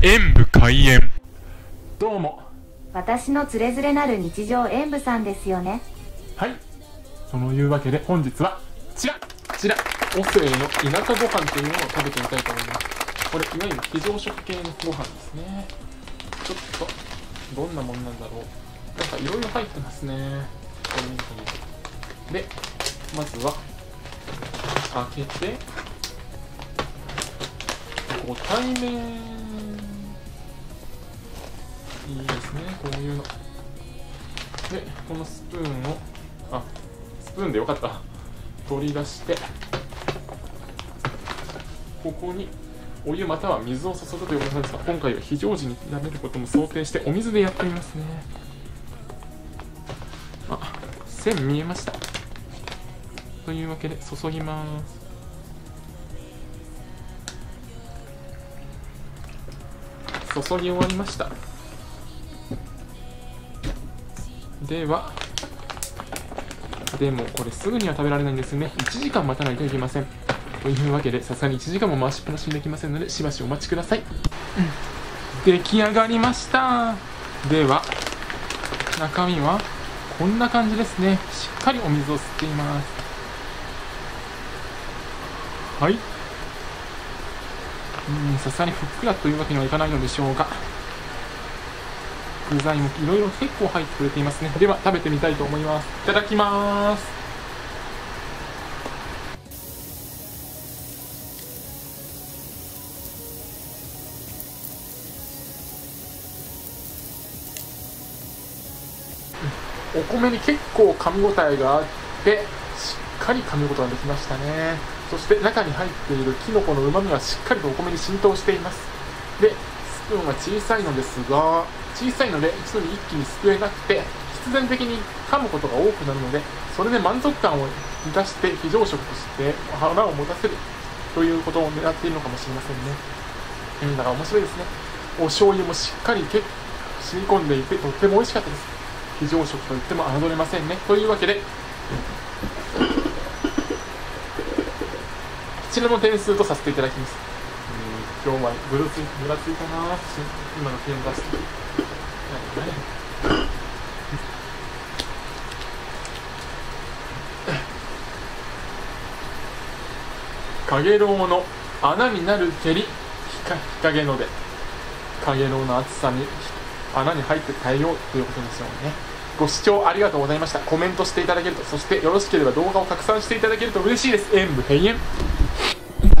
演武開演。どうも。私のつれづれなる日常演舞さんですよね。はい。そのいうわけで本日はこちら。こちら。オセイの田舎ご飯というものを食べてみたいと思います。これいわゆる非常食系のご飯ですね。ちょっとどんなもんなんだろう。なんかいろいろ入ってますね。これ見る限りでまずは開けてご対面いいですね。こういうの。でこのスプーンを。あスプーンでよかった。取り出してここにお湯または水を注ぐということなんですが今回は非常時に舐めることも想定してお水でやってみますね。あ線見えました。というわけで注ぎます。注ぎ終わりました。ではでもこれすぐには食べられないんですね。1時間待たないといけません。というわけでさすがに1時間も回しっぱなしにできませんのでしばしお待ちください、うん、出来上がりました。では中身はこんな感じですね。しっかりお水を吸っています。はい。うんさすがにふっくらというわけにはいかないのでしょうが。具材もいろいろ結構入ってくれていますね。では食べてみたいと思います。いただきます。お米に結構噛み応えがあってしっかり噛むことができましたね。そして中に入っているきのこのうまみはしっかりとお米に浸透しています。でプーンは小さいのですが小さいので一度に一気にすくえなくて必然的に噛むことが多くなるのでそれで満足感を満たして非常食として腹を持たせるということを狙っているのかもしれませんね。うんだから面白いですね。お醤油もしっかり染み込んでいてとっても美味しかったです。非常食といっても侮れませんね。というわけでこちらの点数とさせていただきます。今日はぐらつぐらついたな。今の点出して、かげろうの穴になる蹴り日陰のでかげろうの厚さに穴に入って耐えようということでしょうね。ご視聴ありがとうございました。コメントしていただけるとそしてよろしければ動画を拡散していただけると嬉しいです。演武閉園。